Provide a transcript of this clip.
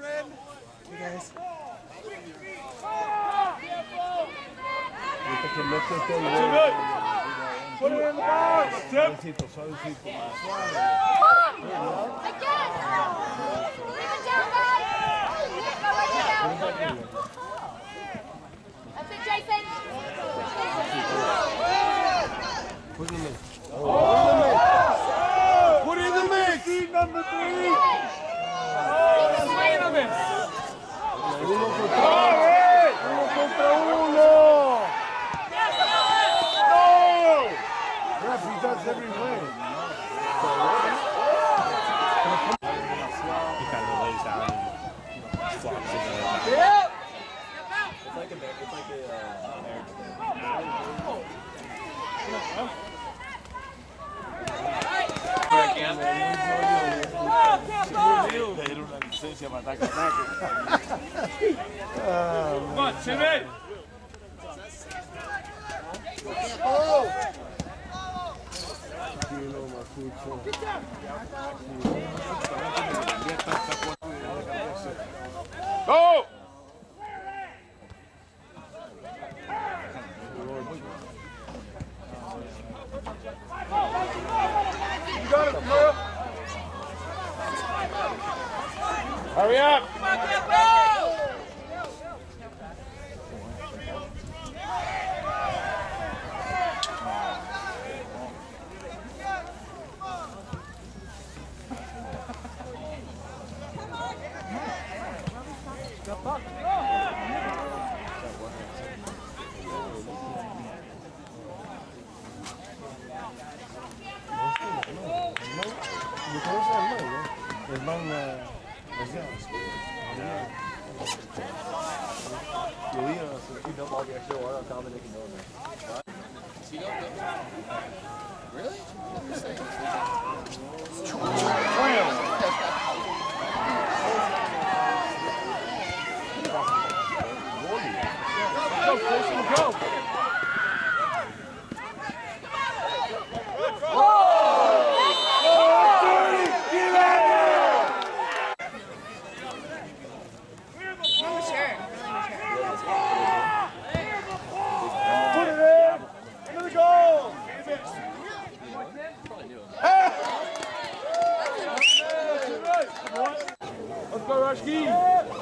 guys. Ahorita que mete este el Chile. Put it in the box. Tip. Suavecito, suavecito. Again! Leave it down, guys! Go right down. That's it, Jaison. Put it in. Put it in the mix. Number three. Uno contra All right. uno. Contra uno. No. He kind of lays down and flops into the Yep. It's like a, it's like a, uh. Come on, Chile. Go. You got it. Hurry up. ¿Me Let's go,